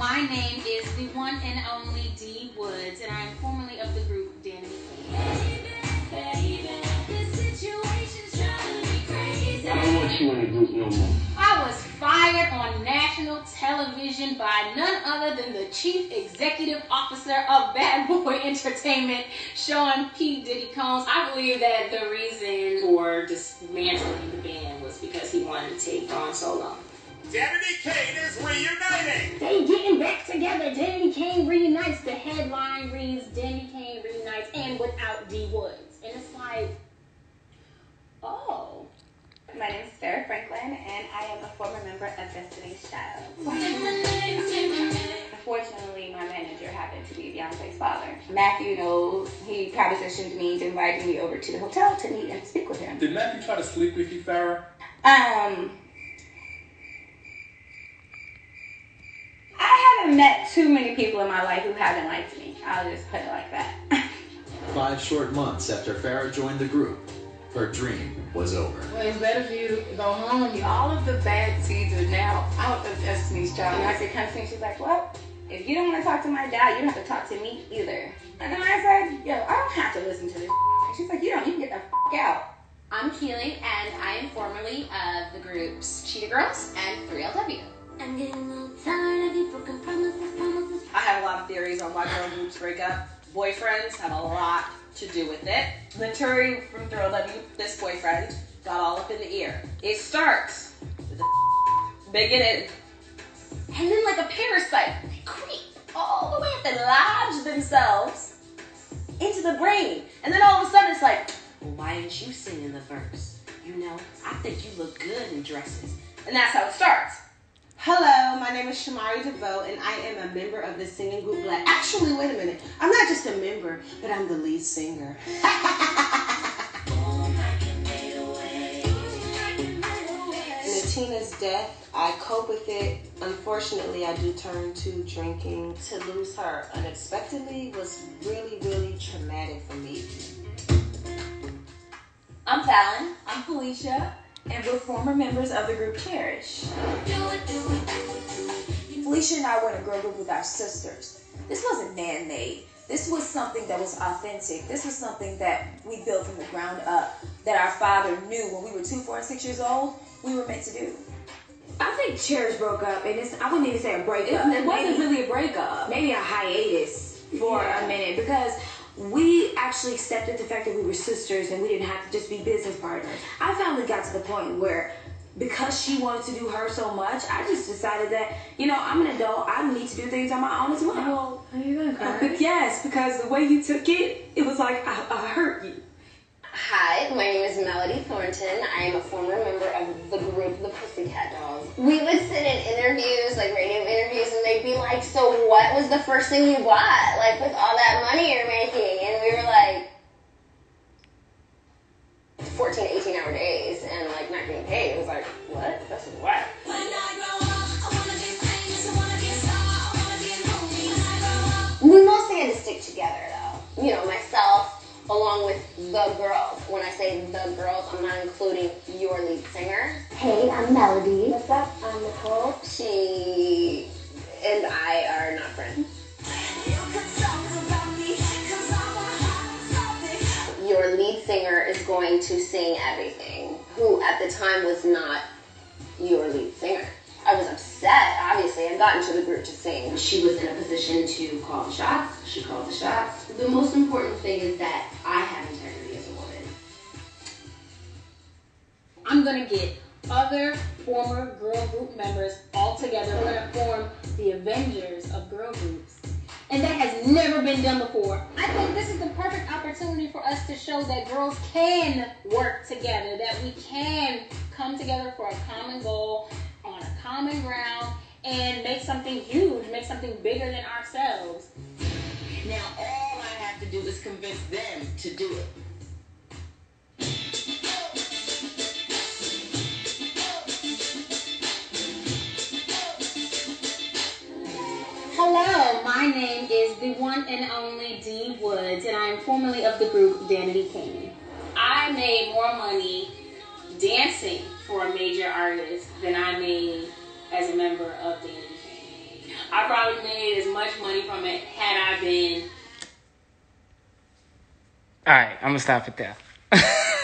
my name is the one and only Dee Woods, and I am formerly of the group Danity. I don't want you in the group no more. I was fired on national television by none other than the chief executive officer of Bad Boy Entertainment, Sean P. Diddy Combs. I believe that the reason for dismantling the band was because he wanted to take Dawn Solo. Danity Kane is reuniting! They getting back together. Danity Kane reunites. The headline reads Danity Kane reunites and without D Woods. And it's like, oh. My name is Farrah Franklin, and I am a former member of Destiny's Child. Unfortunately, my manager happened to be Beyonce's father. Matthew Knowles he propositioned me to invite me over to the hotel to meet and speak with him. Did Matthew try to sleep with you, Farrah? Um, haven't met too many people in my life who haven't liked me. I'll just put it like that. Five short months after Farrah joined the group, her dream was over. Well, it's better for you to go home. All of the bad seeds are now out of Destiny's Child. And I could come to me, she's like, well, if you don't want to talk to my dad, you don't have to talk to me either. And then I said, yo, I don't have to listen to this. And she's like, you don't, you can get the f out. I'm Kiely, and I am formerly of the groups Cheetah Girls and 3LW. I'm getting a tired of you broken promises, promises. I have a lot of theories on why girl groups break up. Boyfriends have a lot to do with it. Literally from 3LW, this boyfriend got all up in the ear. It starts with a beginning, and then like a parasite, they creep all the way up and lodge themselves into the brain. And then all of a sudden it's like, well, why didn't you sing in the verse? You know, I think you look good in dresses. And that's how it starts. Hello, my name is Shamari DeVoe, and I am a member of the singing group Blaque. Actually, wait a minute. I'm not just a member, but I'm the lead singer. Natina's death, I cope with it. Unfortunately, I do turn to drinking. To lose her unexpectedly was really, really traumatic for me. I'm Fallon. I'm Felicia. And we're former members of the group Cherish. Felicia and I were in a girl group with our sisters. This wasn't man made. This was something that was authentic. This was something that we built from the ground up, that our father knew when we were two, four, and six years old, we were meant to do. I think Cherish broke up, and it's, I wouldn't even say a breakup. It, it wasn't maybe, really a breakup. Maybe a hiatus for Yeah. a minute because we actually accepted the fact that we were sisters and we didn't have to just be business partners. I finally got to the point where because she wanted to do her so much, I just decided that, you know, I'm an adult, I need to do things on my own as well. Are you gonna cry? yes, because the way you took it, it was like I, I hurt you. Hi, my name is Melody Thornton. I am a former member of the group The Pussycat Dolls. We would sit in interviews, like radio interviews, and they'd be like, So, what was the first thing you bought? Like, with all that money you're making? And we were like, 14, 18 hour days, and like not getting paid. It was like, What? That's what? We mostly had to stick together though. You know, myself along with the girls. When I say the girls, I'm not including your lead singer. Hey, I'm Melody. Singer is going to sing everything, who at the time was not your lead singer. I was upset, obviously. I got into the group to sing. She was in a position to call the shots. She called the shots. The most important thing is that I have integrity as a woman. I'm gonna get other former girl group members all together. We're gonna form the Avengers of girl groups. And that has never been done before. I think this is the perfect for us to show that girls can work together, that we can come together for a common goal on a common ground and make something huge, make something bigger than ourselves. Now all I have to do is convince them to do it. Hello, my name the one and only Dee Woods, and I am formerly of the group Danity Kane. I made more money dancing for a major artist than I made as a member of Danity Kane. I probably made as much money from it had I been. All right, I'm gonna stop it there.